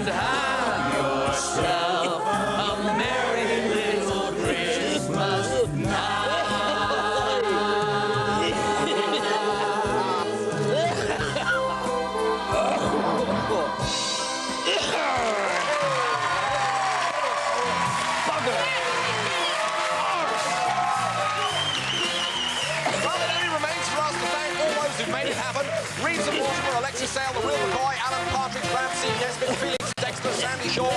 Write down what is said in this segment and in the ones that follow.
and have yourself a merry little Christmas Well, it only remains for us to thank? All who made it happen. Reeves and Mortimer, Alexei Sayle, the Will McCoy, Alan Partridge, Ramsey, Nesbitt, Felix, Dexter, Sandy Shaw,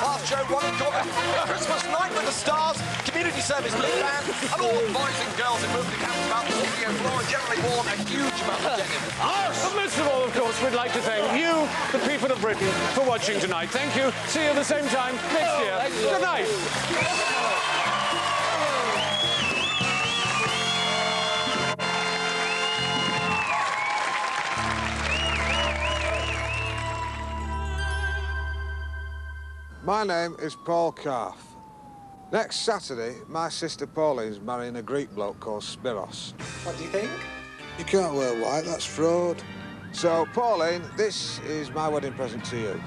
Fast Show, Ronnie Corbett, Christmas Night with the Stars, Community Service Blue Band, and all the boys and girls who moved the campus about the studio floor and generally worn a huge amount of denim. And most of all, of course, we'd like to thank you, the people of Britain, for watching tonight. Thank you. See you at the same time next oh, year. Good night. My name is Paul Calf. Next Saturday, my sister Pauline's marrying a Greek bloke called Spiros. What do you think? You can't wear white, that's fraud. So, Pauline, this is my wedding present to you.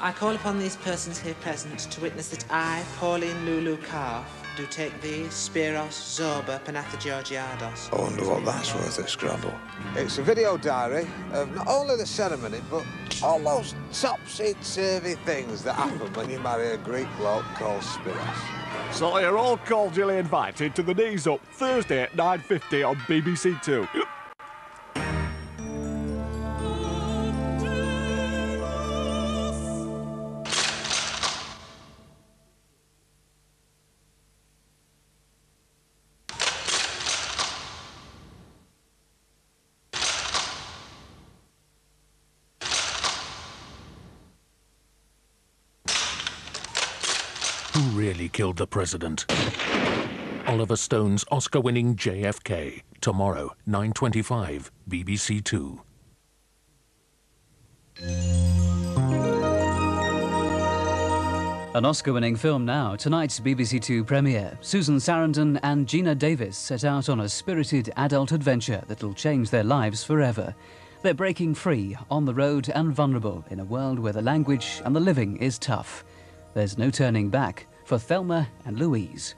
I call upon these persons here present to witness that I, Pauline Lulu Calf, do take thee, Spiros, Zorba, Panathageorgiados. I wonder what that's worth at Scrabble. It's a video diary of not only the ceremony, but all those topsy-turvy things that happen when you marry a Greek bloke called Spiros. So you're all cordially invited to the Knees Up Thursday at 9.50 on BBC Two. Who really killed the president? Oliver Stone's Oscar-winning JFK. Tomorrow, 9.25, BBC Two. An Oscar winning film now. Tonight's BBC Two premiere. Susan Sarandon and Geena Davis set out on a spirited adult adventure that'll change their lives forever. They're breaking free, on the road and vulnerable in a world where the language and the living is tough. There's no turning back for Thelma and Louise.